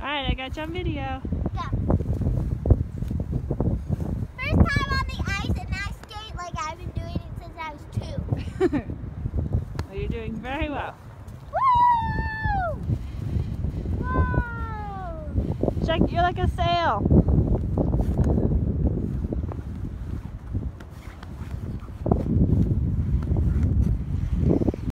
Alright, I got you on video. Go. First time on the ice and I skate like I've been doing it since I was two. well, you're doing very well. Woo! Whoa! Check, you're like a sail.